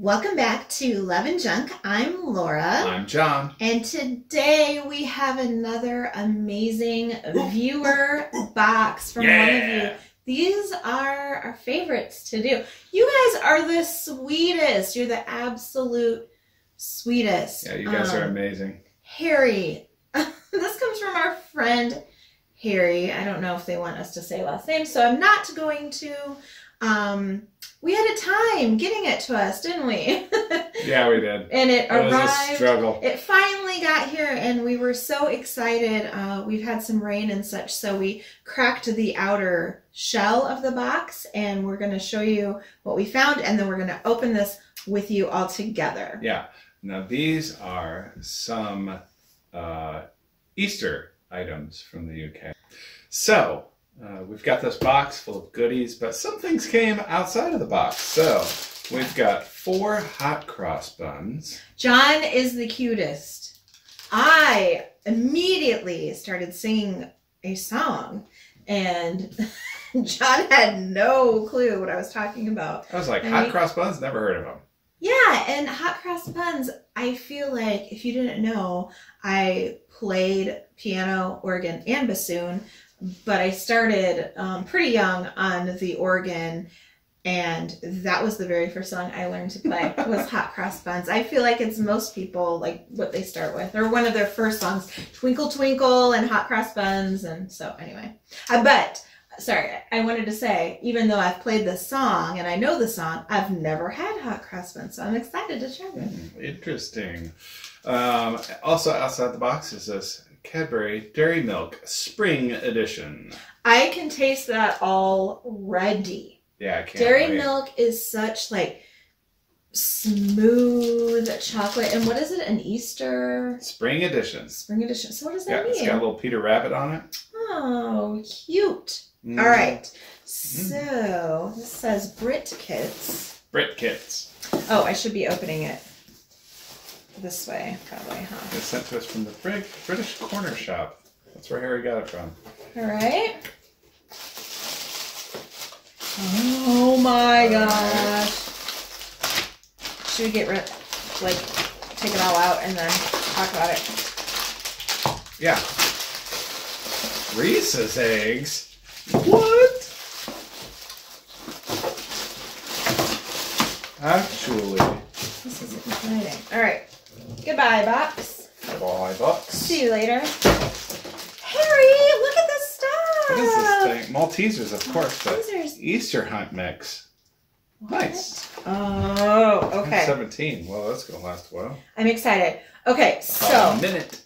Welcome back to Love and Junk. I'm Laura. I'm John. And today we have another amazing viewer box from one of you. These are our favorites to do. You guys are the sweetest. You're the absolute sweetest. Yeah, you guys are Um, amazing. Harry. this comes from our friend Harry. I don't know if they want us to say last name, so I'm not going to. Um, we had a time getting it to us, didn't we? Yeah, we did. and it, It was a arrived. struggle. It finally got here, and we were so excited. Uh, we've had some rain and such, so we cracked the outer shell of the box, and we're going to show you what we found, and then we're going to open this with you all together. Yeah. Now these are some uh, Easter items from the UK. So uh, we've got this box full of goodies, but some things came outside of the box. So we've got four hot cross buns. John is the cutest. I immediately started singing a song, and John had no clue what I was talking about. I was like, And hot we- cross buns? Never heard of them. Yeah, and hot cross buns, I feel like if you didn't know, I played piano, organ, and bassoon, but I started um, pretty young on the organ, and that was the very first song I learned to play was hot cross buns. I feel like it's most people like what they start with, or one of their first songs, Twinkle Twinkle and hot cross buns, and so anyway. Uh, but sorry, I wanted to say, even though I've played this song and I know the song, I've never had hot cross buns, so I'm excited to try them. Hmm, Interesting. Um, also outside the box is this Cadbury Dairy Milk Spring Edition. I can taste that already. Yeah, I can't Dairy wait. milk is such like smooth chocolate, and what is it? An Easter Spring Edition. spring edition. So what does that Yeah, that it's mean? got a little Peter Rabbit on it. Oh, cute. Mm. All right. So this says Brit Kits. Brit Kits. Oh, I should be opening it this way, probably, huh? It's sent to us from the Brit- British Corner Shop. That's where Harry got it from. All right. Oh my gosh. Should we get rid, like, take it all out and then talk about it? Yeah. Reese's eggs. What? Actually, This is exciting. All right. Goodbye, box. Goodbye, box. See you later. Harry, look at this stuff. What is this thing? Maltesers, of course, but Easter hunt mix. Nice. Oh, okay. 17. Well, that's gonna last a while. I'm excited. Okay, so. a minute.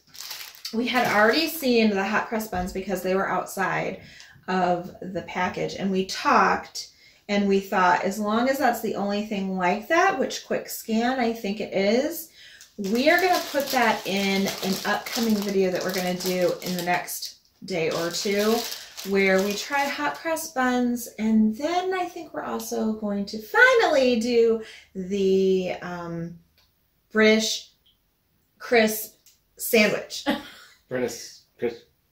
we had already seen the hot cross buns because they were outside of the package and we talked and we thought as long as that's the only thing like that which quick scan i think it is we are going to put that in an upcoming video that we're going to do in the next day or two where we try hot cross buns and then i think we're also going to finally do the um, british crisp sandwich British.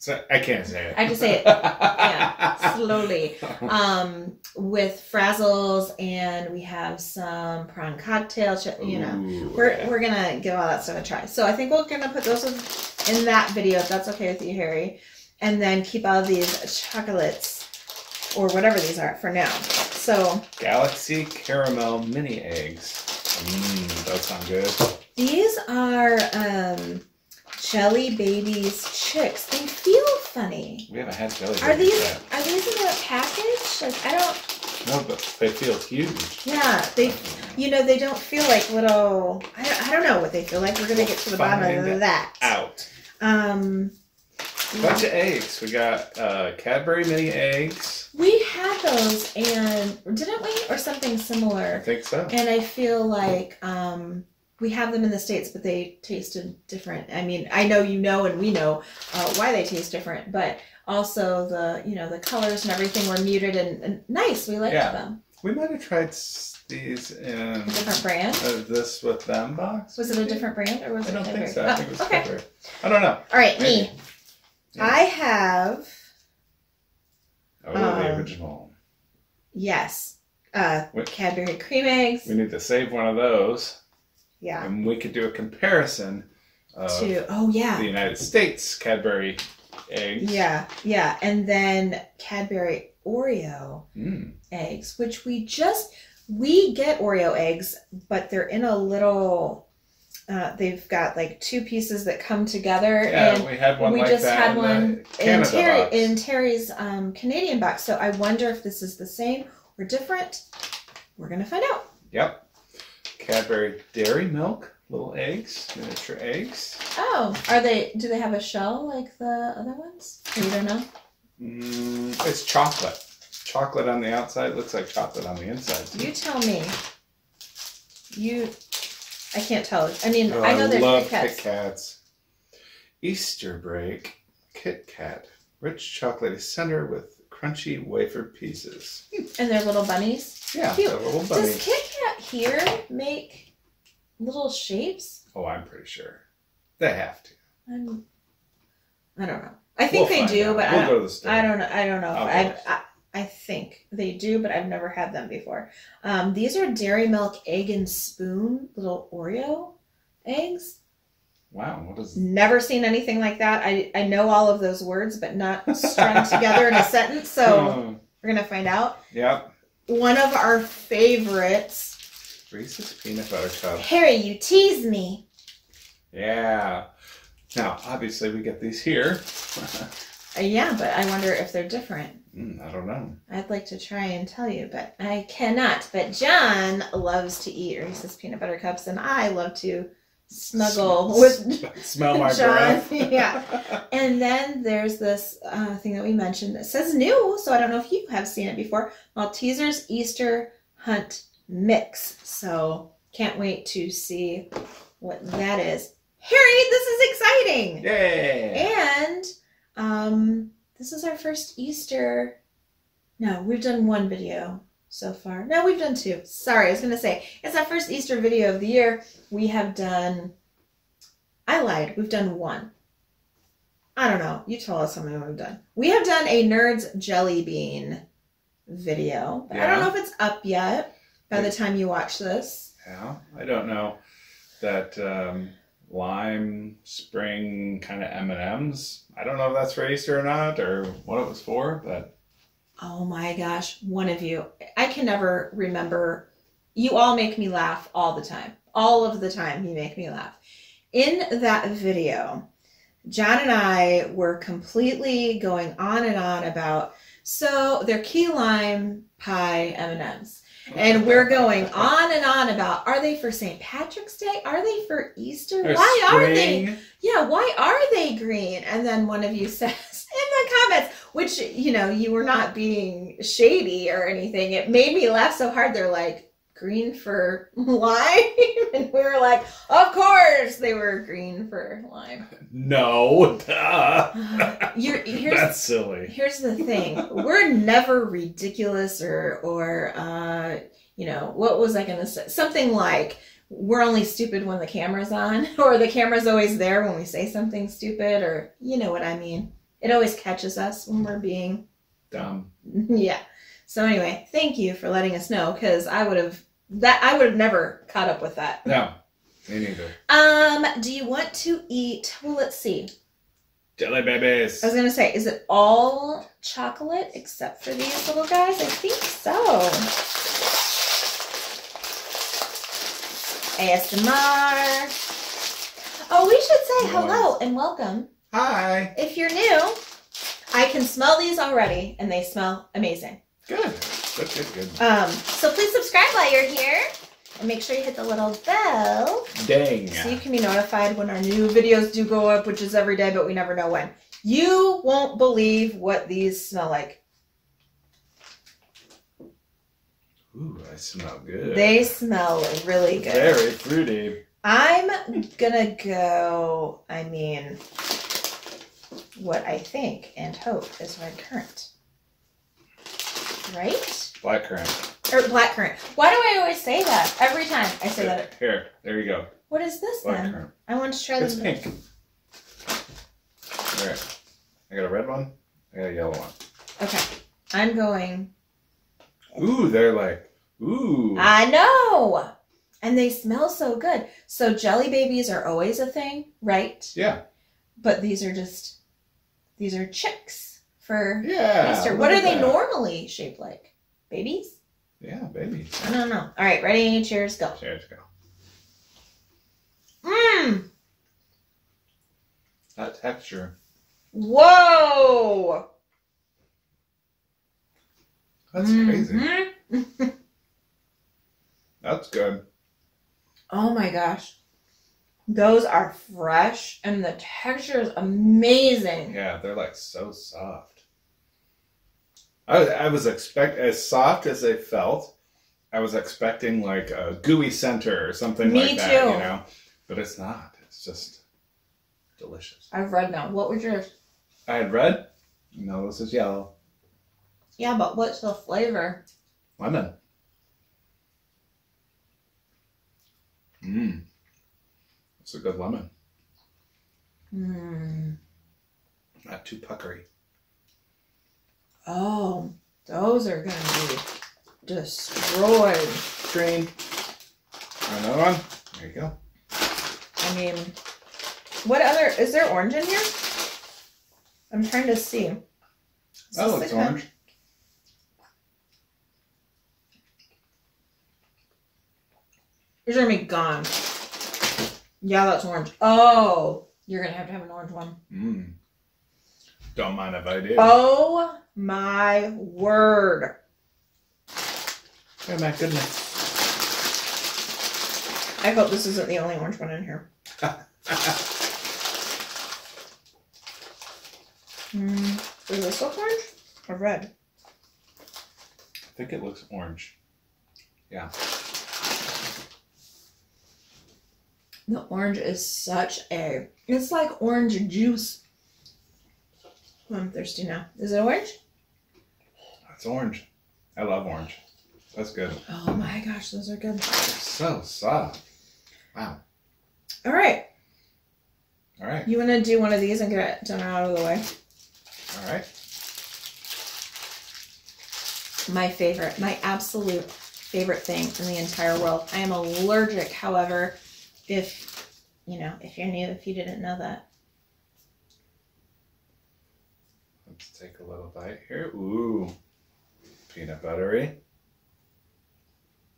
British I can't say it. I just say it. yeah, slowly. Um, with frazzles, and we have some prawn cocktail. You know, Ooh, we're yeah. we're gonna give all that stuff a try. So I think we're gonna put those in that video if that's okay with you, Harry, and then keep all these chocolates or whatever these are for now. So Galaxy caramel mini eggs. Mmm, that sound good. these are um, Jelly Babies chicks. They feel funny. We haven't had jelly. Are babies these yet. are these in a package? Like I don't. No, but they feel huge. Yeah, they, you know, they don't feel like little. I don't, I don't know what they feel like. We're gonna get to the bottom of that. Out. Um, Bunch of eggs. We got uh, Cadbury mini eggs. we had those, and didn't we, or something similar? I think so. And I feel like um, we have them in the states, but they tasted different. I mean, I know you know, and we know uh, why they taste different, but also the you know the colors and everything were muted and, and nice. We liked Yeah. them. We might have tried these in A different brand. uh, this with them box. Was it a different brand or was I it don't think so. I Oh, think it was okay. Cadbury. I don't know. All right, Maybe. me. Yeah. I have Oh, Um, the original. yes, Uh? Cadbury cream eggs. We need to save one of those, Yeah. and we could do a comparison of To oh yeah. the United States Cadbury eggs. Yeah, yeah. And then Cadbury Oreo Mm. eggs, which we just we get Oreo eggs, but they're in a little uh, they've got like two pieces that come together Yeah, and we had one we like just had in one in Terry in Terry's um, Canadian box. So I wonder if this is the same or different. We're gonna find out. Yep. Cadbury Dairy Milk, little eggs, miniature eggs. Oh, are they? Do they have a shell like the other ones? You don't know. Mm, it's chocolate. Chocolate on the outside looks like chocolate on the inside. You tell me. You, I can't tell. I mean, Oh, I know there's love Kit Kats. Kit Kats. Easter break Kit Kat, rich chocolatey center with crunchy wafer pieces. and they're little bunnies. Yeah, Cute. Does bunnies. Kit Kat here make little shapes? Oh, I'm pretty sure they have to. I'm, I don't know. I think We'll they do, out. but we'll I don't. to the store. I don't know. I don't know. I. I I think they do, but I've never had them before. Um, these are Dairy Milk egg and spoon little Oreo eggs. Wow, what is Never seen anything like that. I I know all of those words, but not strung together in a sentence. So Oh, we're gonna find out. yep. One of our favorites. Reese's peanut butter cup. Harry, you tease me. Yeah. Now, obviously, we get these here. Uh, yeah, but I wonder if they're different. Mm, I don't know. I'd like to try and tell you, but I cannot. But John loves to eat Reese's peanut butter cups, and I love to snuggle with. Smell my John, breath. yeah. And then there's this uh, thing that we mentioned that says new, so I don't know if you have seen it before. Maltesers Easter Hunt Mix. So can't wait to see what that is. Harry, this is exciting. Yay! And um, this is our first Easter. No, we've done one video so far. No, we've done two. Sorry, I was gonna say it's our first Easter video of the year. We have done. I lied. We've done one. I don't know. You tell us how many we've done. We have done a Nerds Jelly Bean video, but I don't know if it's up yet by the time you watch this. Yeah, I don't know that um, lime spring kind of M and M's. I don't know if that's for Easter or not, or what it was for, but Oh my gosh, one of you. I can never remember. You all make me laugh all the time. All of the time, you make me laugh. In that video, John and I were completely going on and on about so they're key lime pie M&Ms. And we're going on and on about are they for St. Patrick's Day? Are they for Easter? Or Why are they? yeah, why are they green? And then one of you says in the comments, which, you know, you were not being shady or anything. It made me laugh so hard. They're like, green for lime? and we were like, of course they were green for lime. No, here's, that's silly. here's the thing we're never ridiculous or or uh you know what was i gonna say something like we're only stupid when the camera's on or the camera's always there when we say something stupid or you know what i mean it always catches us when we're being Dumb. yeah so anyway thank you for letting us know because i would have that i would have never caught up with that No, me neither. um do you want to eat well let's see Jelly babies. I was gonna say, is it all chocolate except for these little guys? I think so. ASMR. Oh, we should say hello and welcome. Hi. If you're new, I can smell these already, and they smell amazing. Good. Good. Good. Good. Um, so please subscribe while you're here, and make sure you hit the little bell Dang. so you can be notified when our new videos do go up, which is every day, but we never know when. You won't believe what these smell like. Ooh, I smell good. They smell really good. Very fruity. I'm gonna go, I mean, what I think and hope is red currant. Right? Blackcurrant. Or black currant. Why do I always say that? Every time I say that. Here, there you go. What is this then? Blackcurrant. I want to try It's this. pink. All right. I got a red one. I got a yellow one. Okay. I'm going. Ooh, they're like Ooh. I know. And they smell so good. So jelly babies are always a thing, right? yeah. But these are just these are chicks for Yeah. Easter. What are they that. normally shaped like? Babies? Yeah, babies. I don't know. All right, ready? Cheers, go. Cheers, go. Mmm. That texture. Whoa. That's crazy. Mhm. That's good. Oh my gosh. Those are fresh and the texture is amazing. Yeah, they're like so soft. I, I was expect as soft as they felt. I was expecting like a gooey center or something Me like that, too. you know. But it's not. It's just delicious. I've read now. What was yours? I had red. No, this is yellow. Yeah, but what's the flavor? Lemon. Mmm. It's a good lemon. Mm. Not too puckery. Oh, those are gonna be destroyed. Green. Another one. There you go. I mean, what other is there orange in here? I'm trying to see. Is That looks kind- orange. These are gonna be gone. Yeah, that's orange. Oh, you're gonna have to have an orange one. Mmm. Don't mind if I do. Oh my word. Oh my goodness. I hope this isn't the only orange one in here. Mm, does this look orange or red? I think it looks orange. The orange is such a. It's like orange juice. Oh, I'm thirsty now. Is it orange? It's orange. I love orange. That's good. Oh my gosh, those are good. So soft. Wow. All right, All right. you want to do one of these and get it done out of the way? All right. My favorite, my absolute favorite thing in the entire world. I am allergic, however, if you know, if you're new, if you didn't know that. Let's take a little bite here. Ooh. Peanut buttery.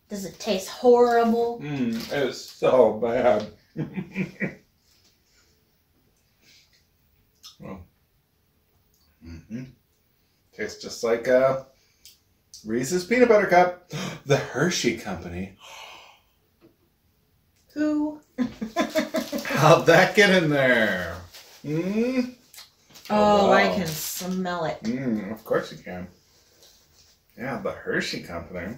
Does it taste horrible? Mmm. It's so bad. well. Mm hmm Tastes just like uh, Reese's peanut butter cup. The Hershey Company. Who? How'd that get in there? Mmm. Oh, wow. I can smell it. Mmm, of course you can. Yeah, the Hershey Company.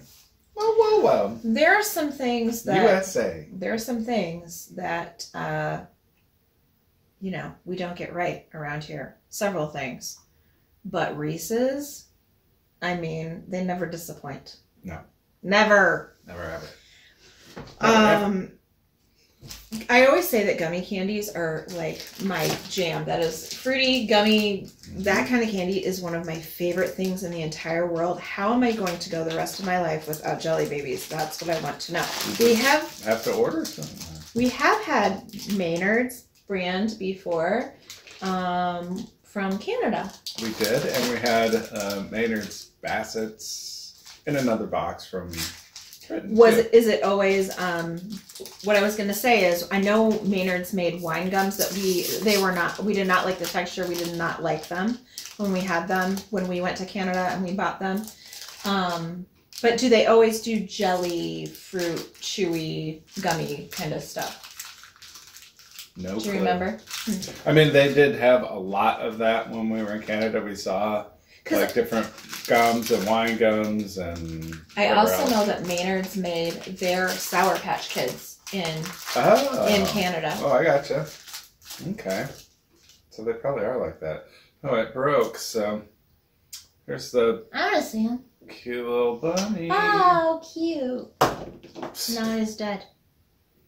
Whoa, whoa, whoa. There are some things that USA. there are some things that uh, you know we don't get right around here. Several things, but Reese's, I mean, they never disappoint. No. never. Never ever. Never, ever. I always say that gummy candies are like my jam. That is fruity, gummy, that kind of candy is one of my favorite things in the entire world. How am I going to go the rest of my life without jelly babies? That's what I want to know. We have have to order some. we have had Maynard's brand before um, from Canada. We did, and we had uh, Maynard's Bassett's in another box from Britain. Was it, is it always um, what I was going to say is I know Maynard's made wine gums that we they were not we did not like the texture we did not like them when we had them when we went to Canada and we bought them. Um, but do they always do jelly, fruit, chewy, gummy kind of stuff? No Do you clue. remember? I mean, they did have a lot of that when we were in Canada. We saw Because like different gums and wine gums and. I also else. know that Maynard's made their Sour Patch Kids in Oh. in Canada. Oh, I gotcha. Okay. So they probably are like that. Oh, it broke. So here's the I want to see him. cute little bunny. Oh, cute. Now he's dead.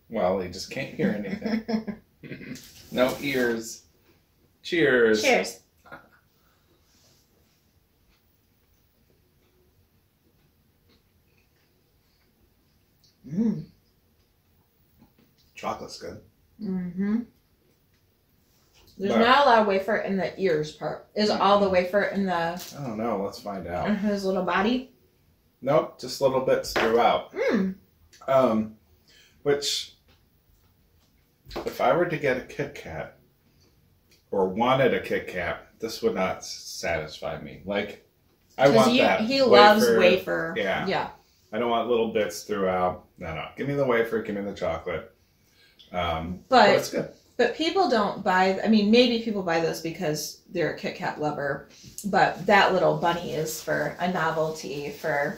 Well, he just can't hear anything. no ears. Cheers. Cheers. Mm. Chocolate's good. Mm-hmm. There's But- not a lot of wafer in the ears part. Is all the wafer in the I don't know. Let's find out. in his little body? Nope, just little bits throughout. Mm. Um, which, if I were to get a Kit Kat or wanted a Kit Kat, this would not satisfy me. Like, I want he, that. he loves wafer. Yeah. Yeah. I don't want little bits throughout. No, no. Give me the wafer. Give me the chocolate. Um, But- it's good. But people don't buy. I mean, maybe people buy those because they're a Kit Kat lover. But that little bunny is for a novelty for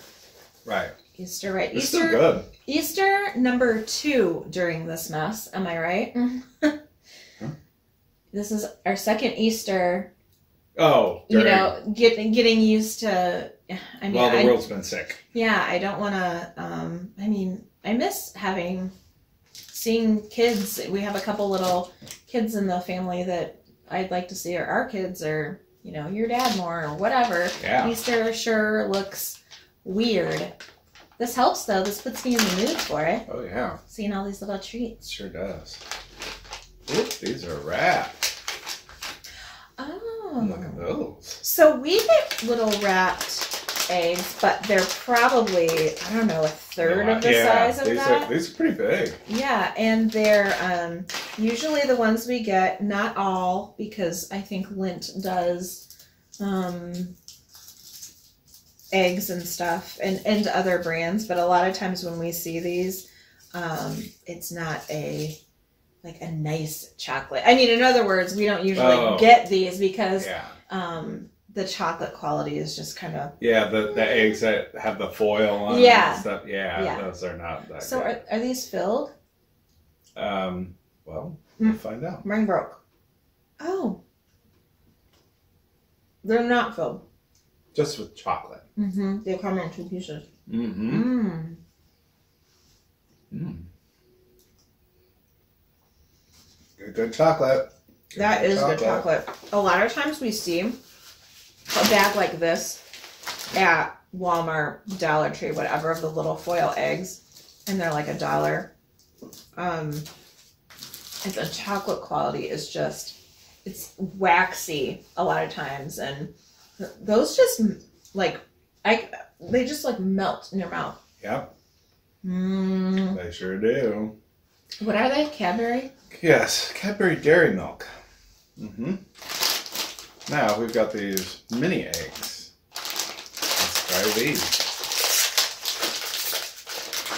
Right. Easter, right? It's Easter. still good. Easter number two during this mess. Am I right? This is our second Easter. Oh, You know, getting getting used to. I mean, well, the I, world's been sick. yeah, I don't want to. Um, I mean, I miss having seeing kids. We have a couple little kids in the family that I'd like to see, or our kids, or you know, your dad more, or whatever. Yeah. Easter sure looks weird. This helps though. This puts me in the mood for it. Oh, yeah. Seeing all these little treats. It sure does. Oop, these are wrapped. Oh. Look at those. So we get little wrapped eggs, but they're probably I don't know a third of the yeah, size of these that. Are, these are pretty big. Yeah, and they're um, usually the ones we get. Not all, because I think Lindt does um, eggs and stuff, and and other brands. But a lot of times when we see these, um, it's not a like a nice chocolate. I mean, in other words, we don't usually Oh. get these because Yeah. um, the chocolate quality is just kind of. Yeah, the, the eggs that have the foil on them Yeah. and stuff. Yeah, Yeah. those are not that So good. are, are these filled? um, well, Mm. we'll find out. Mine broke. Oh. They're not filled. Just with chocolate. Mm-hmm. They come in two pieces. Mm-hmm. Mm. Mm. Good, good chocolate. That is good chocolate. A lot of times we see a bag like this at Walmart, Dollar Tree, whatever, of the little foil eggs, and they're like a dollar. Um, and the chocolate quality is just, it's waxy a lot of times, and those just like, I, they just like melt in your mouth. Yep, Mm. they sure do. What are they? Cadbury? Yes, Cadbury Dairy Milk. Mm-hmm. Now we've got these mini eggs. Let's try these.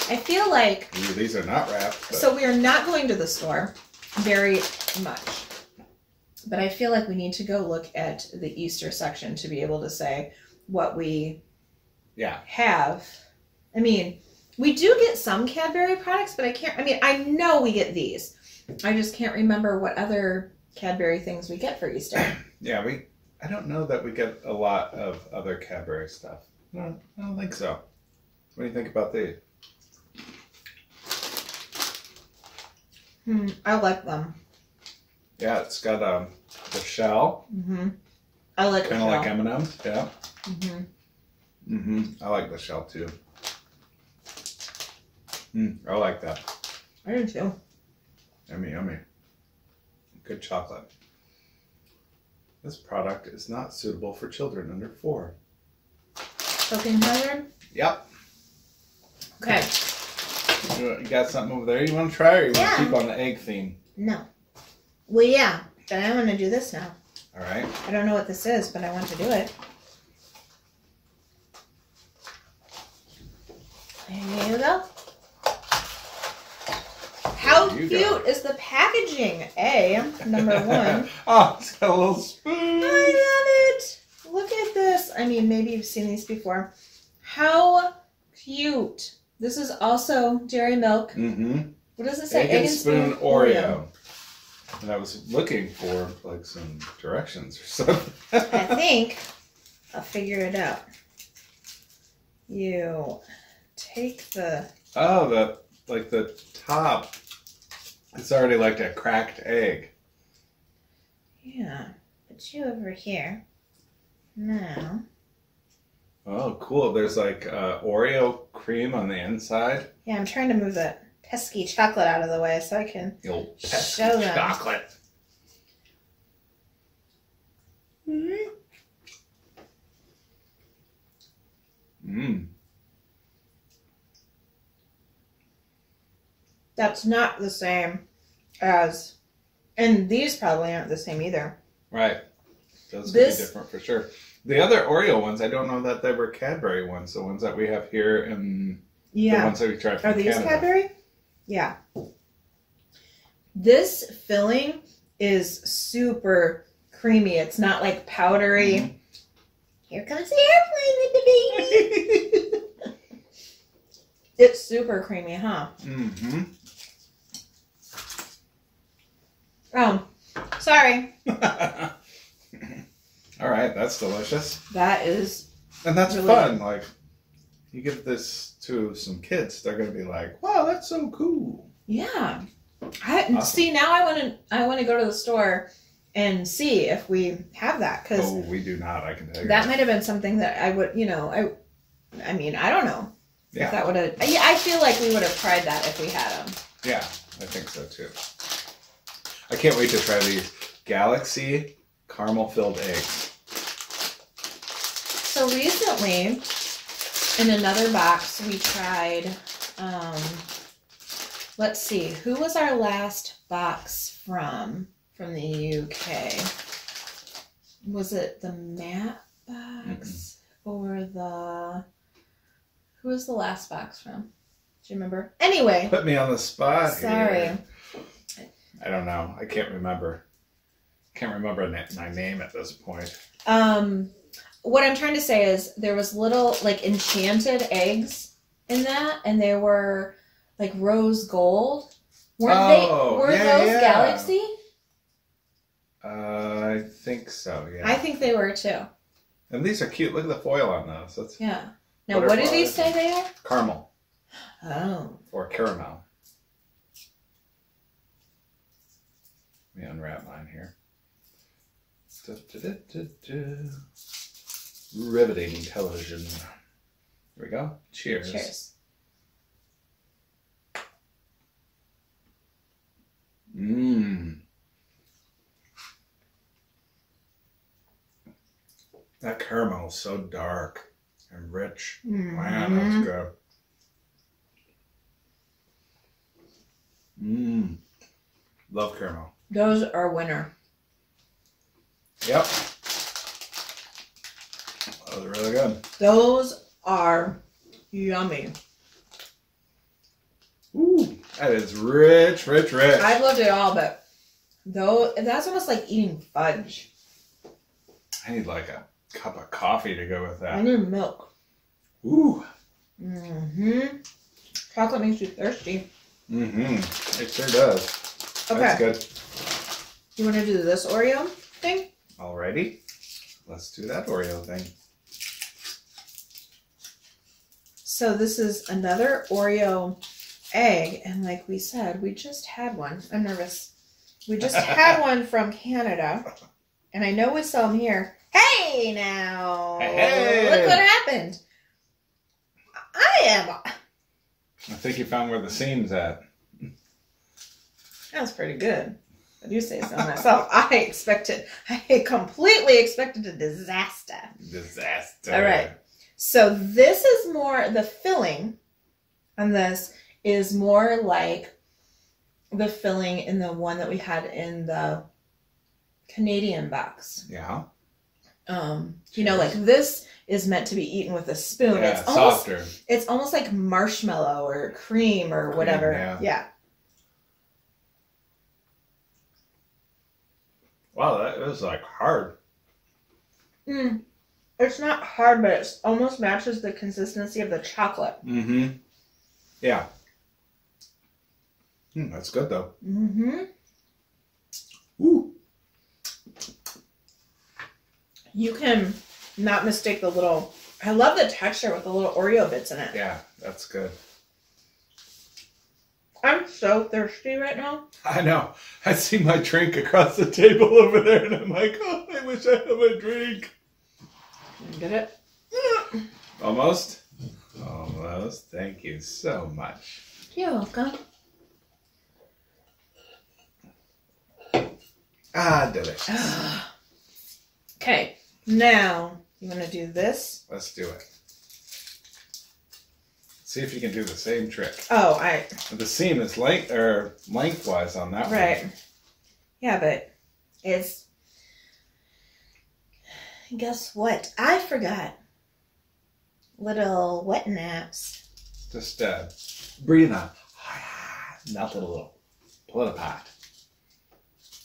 I feel like Ooh, these are not wrapped. But So we are not going to the store very much. But I feel like we need to go look at the Easter section to be able to say what we yeah, have. I mean, we do get some Cadbury products, but I can't I mean, I know we get these. I just can't remember what other Cadbury things we get for Easter. yeah. We I don't know that we get a lot of other Cadbury stuff. No, I don't think so. What do you think about these? Hmm, I like them. Yeah, it's got um the shell, hmm I like kind of like M and M's. Yeah. hmm Mm-hmm. I like the shell too. Mm, I like that. I do too. Yummy, yummy. Good chocolate. This product is not suitable for children under four. Cooking hazard? Yep. Okay. You got something over there you want to try, or you want Yeah. to keep on the egg theme? No. Well, yeah, but I want to do this now. All right. I don't know what this is, but I want to do it. There you go. How cute go. is the packaging? A, number one. oh, it's got a little spoon. I love it. Look at this. I mean, maybe you've seen these before. How cute. This is also dairy milk. Mm-hmm. What does it say? Egg and spoon Oreo. And I was looking for like some directions or something. I think I'll figure it out. You take the oh, the like the top. It's already like a cracked egg. yeah, put you over here. Now Oh, cool. There's like uh, Oreo cream on the inside. Yeah, I'm trying to move the pesky chocolate out of the way so I can. Show them. chocolate. Mmm. That's not the same as. And these probably aren't the same either. Right. Those This- be different for sure. The other Oreo ones, I don't know that they were Cadbury ones. The ones that we have here and the Yeah. ones that we tried from Are these Canada. Cadbury? Yeah. This filling is super creamy. It's not like powdery. Mhm. Here comes the airplane with the baby. it's super creamy, huh? mm-hmm. Um, sorry. All right, that's delicious. That is And that's Really fun. Like, you give this to some kids, they're going to be like, wow, that's so cool. yeah. I Awesome. see now. I want to. I want to go to the store and see if we have that because Oh, we do not, I can tell you. that might have been something that I would. You know, I. I mean, I don't know. Yeah. If that would have. Yeah, I feel like we would have tried that if we had them. Yeah, I think so too. I can't wait to try these Galaxy caramel filled eggs. So recently, in another box, we tried. Um, let's see, who was our last box from from the UK? Was it the Matt box or the? Who was the last box from? Do you remember? Anyway, Put me on the spot. sorry. here. I don't know. I can't remember. Can't remember my name at this point. Um, what I'm trying to say is there was little like enchanted eggs in that, and they were like rose gold. Weren't Oh, they? Were yeah, those yeah. Galaxy? Uh, I think so. Yeah. I think they were too. and these are cute. Look at the foil on those. That's Yeah. Now, what do these say they are? caramel Oh, or caramel. Let me unwrap mine here. Da-da-da-da-da. Riveting television. Here we go. Cheers. cheers. Mmm. That caramel is so dark and rich. Man, Mhm. that's good. Mmm. Love caramel. Those are winner. Yep. That was really good. Those are yummy. Ooh, that is rich, rich, rich. I've loved it all, but though that's almost like eating fudge. I need like a cup of coffee to go with that. I need milk. Ooh. Mm-hmm. Chocolate makes you thirsty. Mm-hmm. It sure does. Okay. That's good. You want to do this Oreo thing? Alrighty. Let's do that Oreo thing. So this is another Oreo egg, and like we said, we just had one. I'm nervous. We just had one from Canada, and I know we sell them here. Hey now! Hey. Look what happened. I am. I think you found where the seam's at. That was pretty good. I do say so myself. I expected. I completely expected a disaster. Disaster. All right. So this is more the filling on this is more like the filling in the one that we had in the Canadian box. Yeah. Um, you know, like this is meant to be eaten with a spoon. Yeah, it's almost softer. it's almost like marshmallow or cream or Cream, whatever. yeah. yeah. Wow, that was like hard. Mm. It's not hard, but it almost matches the consistency of the chocolate. Mm-hmm. Yeah. Mm, that's good though. Mm-hmm. Ooh. You can not mistake the little. I love the texture with the little Oreo bits in it. Yeah, that's good. I'm so thirsty right now. I know. I see my drink across the table over there, and I'm like, oh, I wish I had my drink. Get it? Almost? Almost. Thank you so much. You're welcome. Ah, delicious. okay, now you want to do this? Let's do it. See if you can do the same trick. Oh, I The seam is length or lengthwise on that right. one. Right. Yeah, but it's. Guess what? I forgot. Little wet naps. Just uh, breathe on. Melt it a little. Pull it apart.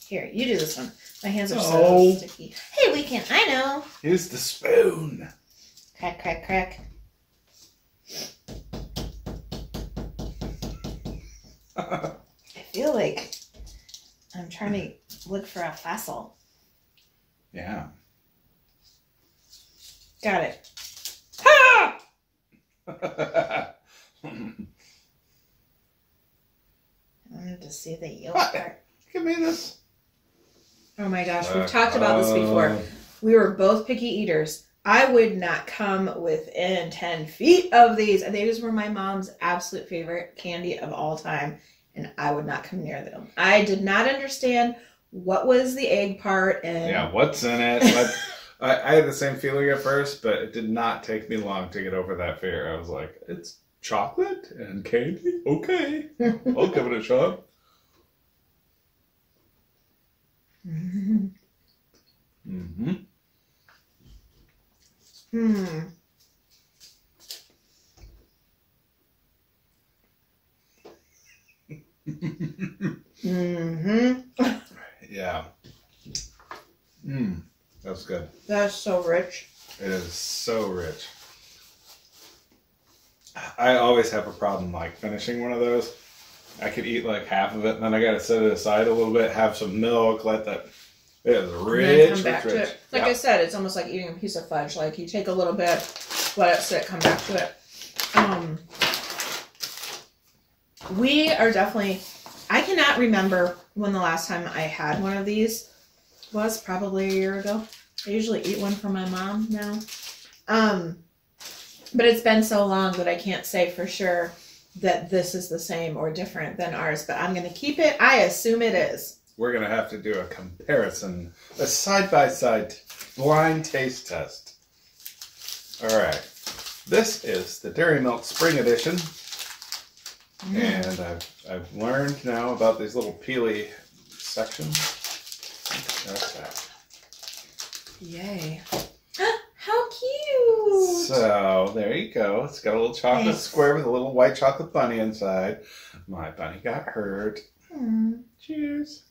Here, you do this one. My hands are No. so sticky. Hey, we can. I know. Use the spoon. Crack, crack, crack. I feel like I'm trying to look for a fossil. yeah. Got it. Ha! I wanted to see the yolk What? part. Give me this. Oh my gosh, we've talked about this before. Uh, We were both picky eaters. I would not come within 10 feet of these. And they just were my mom's absolute favorite candy of all time. And I would not come near them. I did not understand what was the egg part. And Yeah, what's in it? What, I, I had the same feeling at first, but it did not take me long to get over that fear. I was like, it's chocolate and candy? Okay. I'll give it a shot. Mm-hmm. Hmm. mm-hmm. Yeah. Mmm. That's good. That's so rich. It is so rich. I always have a problem like finishing one of those. I could eat like half of it, and then I gotta set it aside a little bit, have some milk, let that. It is and rich, then come back rich. to it. Like. I said, it's almost like eating a piece of fudge. Like you take a little bit, let it sit, come back to it. Um, we are definitely. I cannot remember when the last time I had one of these was. Probably a year ago. I usually eat one for my mom now. Um, but it's been so long that I can't say for sure that this is the same or different than ours. But I'm gonna keep it. I assume it is. We're gonna have to do a comparison, a side by side blind taste test. All right, this is the Dairy Milk Spring Edition, and I've I've learned now about these little peely sections. That's that. Yay. How cute! So there you go. It's got a little chocolate Thanks. square with a little white chocolate bunny inside. My bunny got hurt. Hmm. Cheers.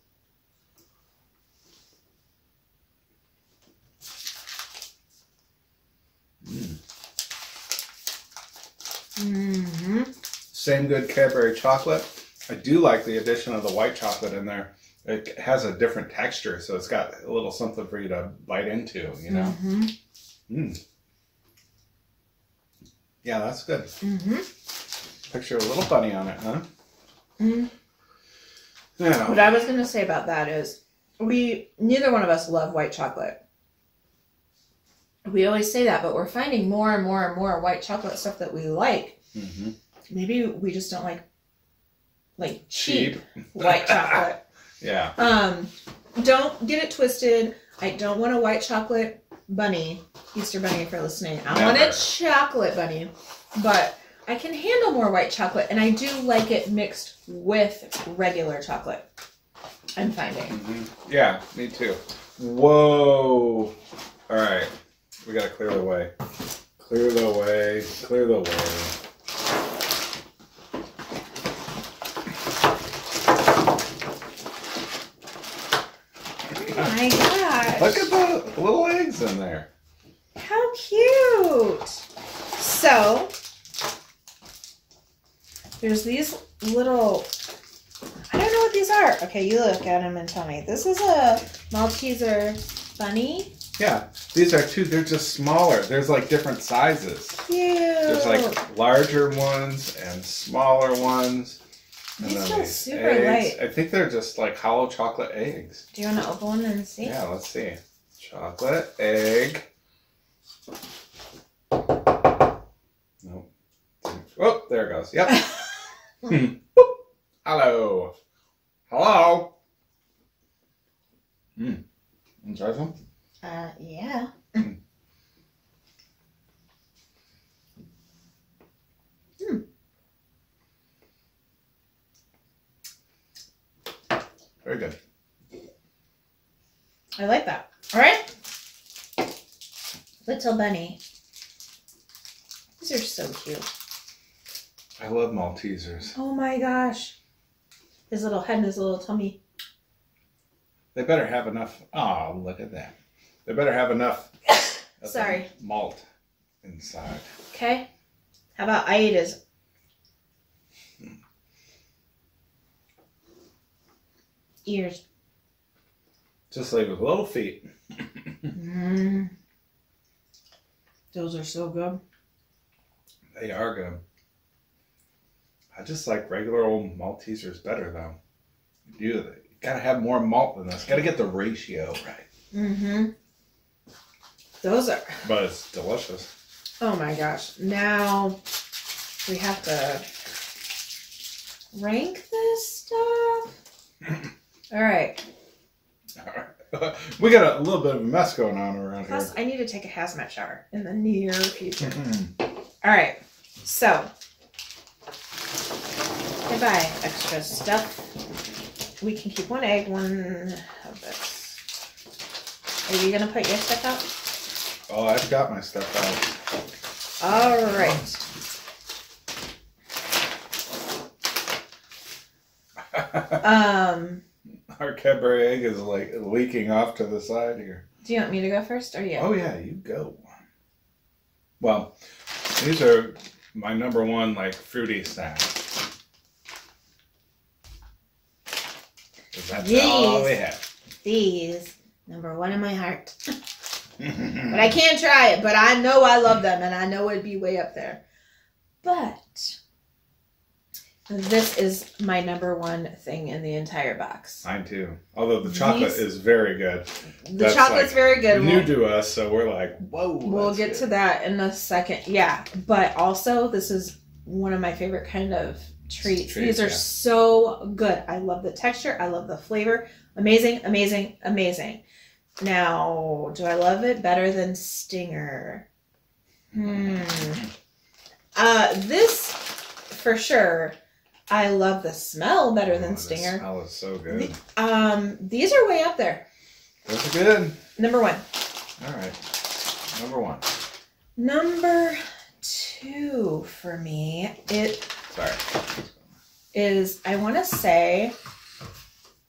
Hmm Same good Cadbury chocolate. I do like the addition of the white chocolate in there. It has a different texture, so it's got a little something for you to bite into, you know? hmm Mm. Yeah, that's good. hmm Picture a little bunny on it, huh? Mhm. Now, What I was going to say about that is, we neither one of us love white chocolate. We always say that, but we're finding more and more and more white chocolate stuff that we like. Mhm. Maybe we just don't like like cheap, cheap. white chocolate. Yeah. Um, don't get it twisted. I don't want a white chocolate bunny, Easter bunny, if you're listening. I want a chocolate bunny, but I can handle more white chocolate, and I do like it mixed with regular chocolate. I'm finding. hmm Yeah, me too. Whoa. All right. We got to clear the way. Clear the way. Clear the way. Oh my gosh! Look at the little eggs in there. How cute! So, there's these little. I don't know what these are. Okay, you look at them and tell me. This is a Malteser bunny. Yeah, these are two. They're just smaller. There's like different sizes. Cute. There's like larger ones and smaller ones. And These feel super eggs. light. I think they're just like hollow chocolate eggs. Do you want to open one and see? Yeah, let's see. Chocolate egg. Oh, there it goes. Yep. Hmm. Hello. Hello. Hmm. Want to try some? Uh, yeah. Very good. I like that. All right. Little bunny. These are so cute. I love Maltesers. Oh my gosh. His little head and his little tummy. They better have enough. Oh, look at that. They better have enough. Sorry. Malt inside. Okay. How about I eat his ears? Just like with little feet. Mm. Those are so good. They are good. I just like regular old Maltesers better though. You, you gotta have more malt than this. Gotta get the ratio right. Mm-hmm. Those are But it's delicious. oh my gosh. Now we have to rank this stuff. All right. we got a little bit of a mess going on around here. Plus, I need to take a hazmat shower in the near future. Mhm. All right. So, goodbye, extra stuff. We can keep one egg, one of this. Are you gonna put your stuff out? Oh, I've got my stuff out. All right. Um, Our Cadbury egg is like leaking off to the side here. do you want me to go first or you? Oh yeah, you go. Well, these are my number one like fruity snack. 'Cause that's all we have. These number one in my heart. But I can't try it. But I know I love them, and I know it'd be way up there. But this is my number one thing in the entire box. Mine too. Although the chocolate These- is very good. The That's chocolate's like very good. New We'll, to us, so we're like, whoa. we'll get good. to that in a second. Yeah, but also this is one of my favorite kind of treats. Treat, These are yeah. so good. I love the texture. I love the flavor. Amazing, amazing, amazing. Now, do I love it better than Stinger? Hmm. Uh, this for sure. I love the smell better Oh, than the Stinger. smell is so good. Um, these are way up there. Those are good. Number one. All right. Number one. Number two for me, it Sorry. is I want to say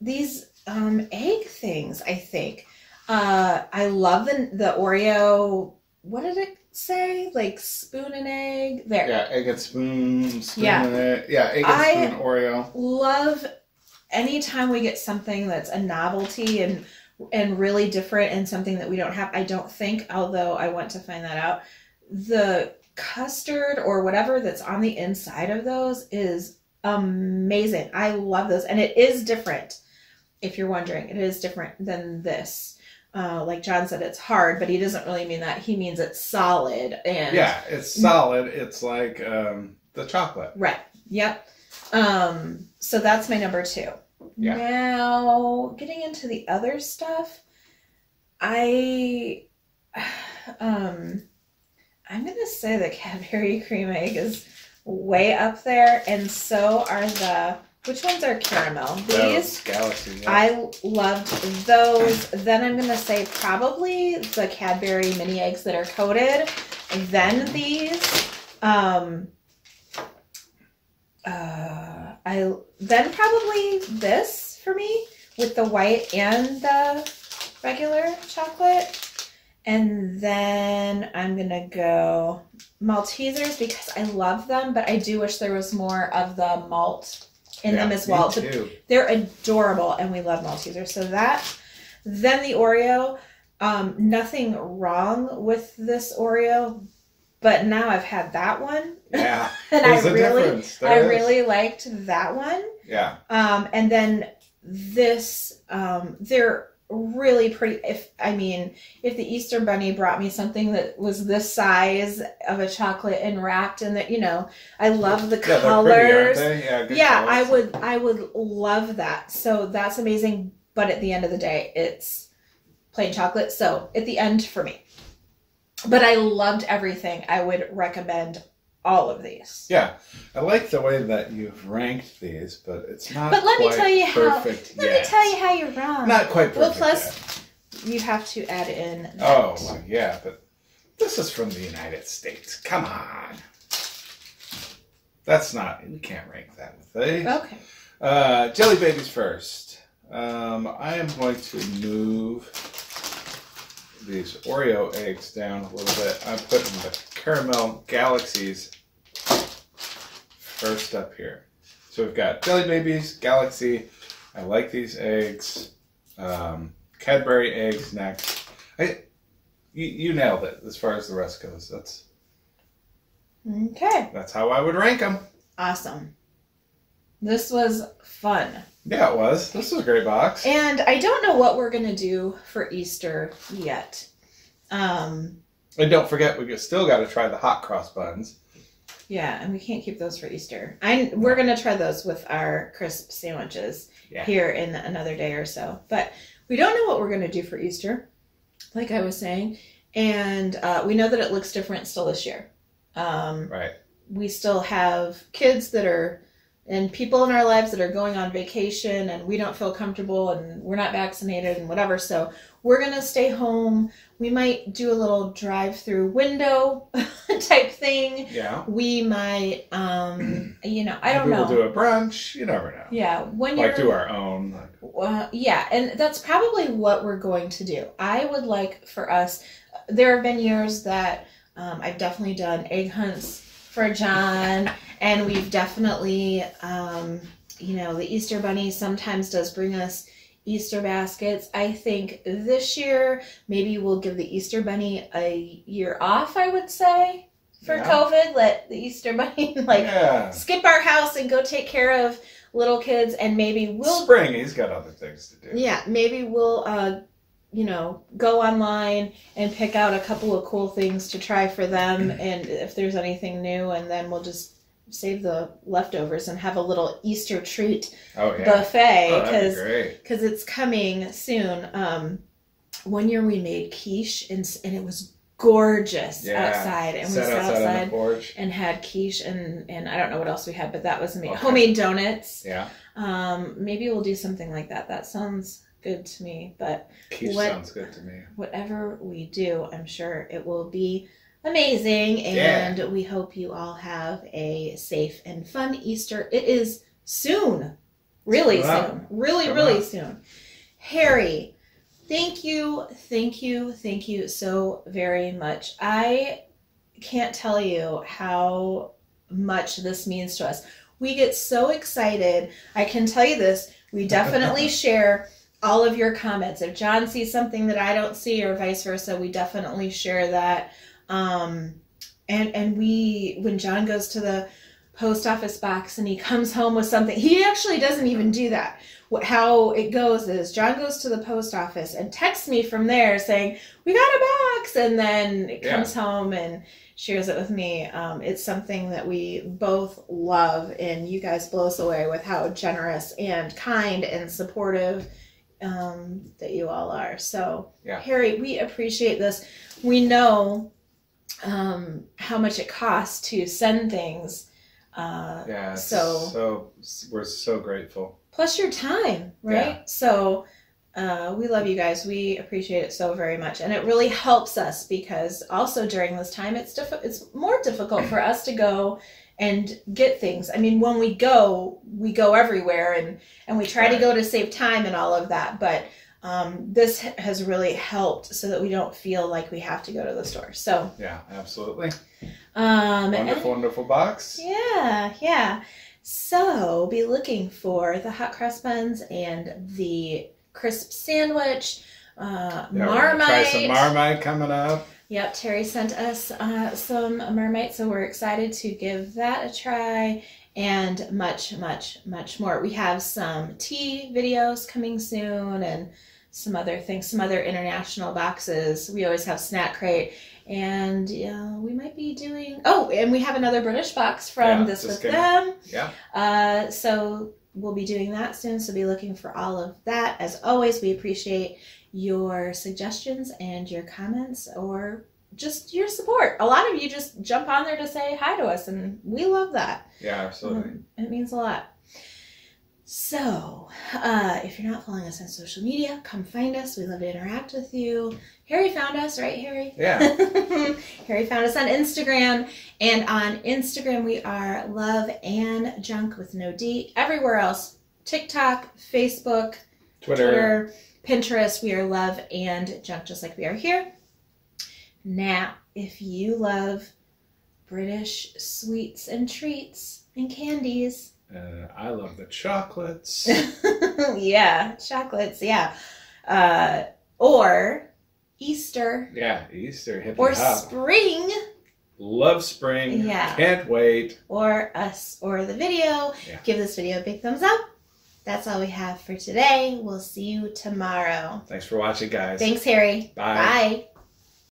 these um, egg things. I think uh, I love the the Oreo. What did it say? Like spoon and egg. There. Yeah, egg and spoon, spoon Yeah. in it. Yeah, egg and I- spoon Oreo. Love anytime we get something that's a novelty and and really different and something that we don't have. I don't think, although I want to find that out, the custard or whatever that's on the inside of those is amazing. I love those, and it is different. If you're wondering, it is different than this. Uh, like John said, it's hard, but he doesn't really mean that. He means it's solid and Yeah, it's solid. It's like um, the chocolate. Right. Yep. Um, so that's my number two. Yeah. Now, getting into the other stuff, I um I'm gonna say the Cadbury cream egg is way up there, and so are the which ones are caramel? These Those Galaxy. Yeah. I loved those. Then I'm gonna say probably the Cadbury mini eggs that are coated. Then these. Um, uh, I then probably this for me with the white and the regular chocolate. And then I'm gonna go Maltesers because I love them, but I do wish there was more of the malt in them as well. The they're adorable and we love Maltesers. So that, then the Oreo. Um, nothing wrong with this Oreo, but now I've had that one Yeah. and I really. I is. really liked that one. Yeah. Um, and then this, um, they're really pretty. If I mean, if the Easter Bunny brought me something that was this size of a chocolate and wrapped in that, you know, I love the Yeah, colors. pretty? Yeah, yeah, I would I would love that. So that's amazing. But at the end of the day, it's plain chocolate. So at the end for me. But I loved everything. I would recommend all of these. Yeah, I like the way that you've ranked these, but it's not. But let me tell you how- perfect Let yet. me tell you how you're wrong. Not quite perfect. Well, plus- yet. you have to add in. that. Oh, well, yeah, but this is from the United States. Come on. That's not. We can't rank that with these. Okay. Uh, jelly babies first. Um, I am going to move these Oreo eggs down a little bit. I'm putting the caramel galaxies first up here. So we've got jelly babies, galaxy. I like these eggs. Um, Cadbury eggs next. I, you, you nailed it as far as the rest goes. That's Okay. that's how I would rank them. Awesome. This was fun. Yeah, it was. This was a great box. And I don't know what we're going to do for Easter yet. Um, And don't forget, we still got to try the hot cross buns. yeah, and we can't keep those for Easter. I we're going to try those with our crisp sandwiches Yeah. here in another day or so. But we don't know what we're going to do for Easter, like I was saying. And uh, we know that it looks different still this year. Um, Right. we still have kids that are and people in our lives that are going on vacation and we don't feel comfortable and we're not vaccinated and whatever so we're going to stay home we might do a little drive through window type thing Yeah. we might um you know i don't know We'll do a brunch. You never know. yeah when Like do our own. Like, uh, yeah, and that's probably what we're going to do. I would like for us. There have been years that um, I've definitely done egg hunts for John, and we've definitely, um, you know, the Easter Bunny sometimes does bring us Easter baskets. I think this year maybe we'll give the Easter Bunny a year off. I would say for Yeah. COVID, let the Easter Bunny like yeah. skip our house and go take care of little kids, and maybe we'll Spring. He's got other things to do. yeah, maybe we'll uh you know, go online and pick out a couple of cool things to try for them and if there's anything new and then we'll just save the leftovers and have a little Easter treat Oh yeah. buffet oh, because great. because it's coming soon. Um one year we made quiche and and it was gorgeous Yeah. outside and we Sat outside, outside and had quiche and and I don't know what else we had but that was me. Okay. Homemade donuts. Yeah. Um maybe we'll do something like that. That sounds good to me, but Quiche What- sounds good to me. whatever we do, I'm sure it will be amazing. And we hope you all have a safe and fun Easter. It is soon, really soon, really, Coming really soon. Harry, thank you, thank you, thank you so very much. I can't tell you how much this means to us. We get so excited. I can tell you this. We definitely share all of your comments. If John sees something that I don't see, or vice versa, we definitely share that. Um, and and we, when John goes to the post office box and he comes home with something, he actually doesn't even do that. What, how it goes is John goes to the post office and texts me from there saying, "We got a box," and then it Yeah. comes home and shares it with me. Um, it's something that we both love, and you guys blow us away with how generous and kind and supportive um, that you all are. So, Yeah. Harry, we appreciate this. We know um, how much it costs to send things. Uh, Yeah. So- so we're so grateful. plus your time, right? Yeah. So uh, we love you guys. We appreciate it so very much, and it really helps us because also during this time, it's diff- it's more difficult for us to go and get things. I mean, when we go, we go everywhere, and and we try to go to save time and all of that, but. Um, this has really helped so that we don't feel like we have to go to the store. So, Yeah, absolutely. um, and- Wonderful, wonderful box. yeah, yeah. So be looking for the hot cross buns and the crisp sandwich, uh, Yeah, Marmite. Try some Marmite coming up. Yep, Terry sent us uh, some Marmite, so we're excited to give that a try and much, much, much more. We have some tea videos coming soon and some other things, some other international boxes. We always have Snack Crate, and yeah, we might be doing. Oh, and we have another British box from Yeah, this with them. Yeah. Uh, so we'll be doing that soon. So be looking for all of that. As always, we appreciate your suggestions and your comments or just your support. A lot of you just jump on there to say hi to us, and we love that. Yeah, absolutely. Um, it means a lot. So, uh, if you're not following us on social media, come find us. We love to interact with you. Harry found us, right, Harry? Yeah. Harry found us on Instagram, and on Instagram we are Love and Junk with no D. Everywhere else, TikTok, Facebook, Twitter. Twitter, Pinterest, we are Love and Junk, just like we are here. Now, if you love British sweets and treats and candies, Uh, I love the chocolates. yeah, chocolates, yeah, uh, or Easter yeah, Easter, hippie or hop. spring. Love spring. Yeah. Can't wait. or us or the video. Yeah. Give this video a big thumbs up. That's all we have for today. We'll see you tomorrow. Thanks for watching, guys. Thanks, Harry. Bye. Bye.